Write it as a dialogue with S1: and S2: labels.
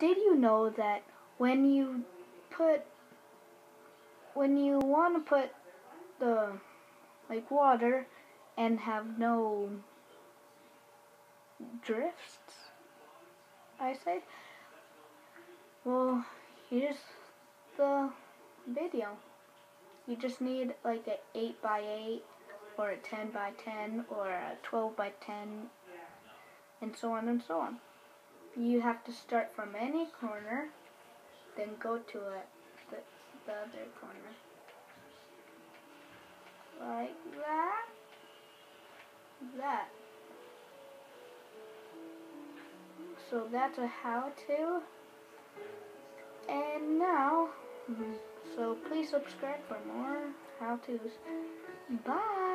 S1: did you know that when you put when you want to put the like water and have no drifts I say? Well here's the video. You just need like a 8 by 8 or a 10 by 10 or a 12 by 10 and so on and so on you have to start from any corner, then go to it, the, the other corner. Like that. That. So that's a how-to. And now, so please subscribe for more how-tos. Bye!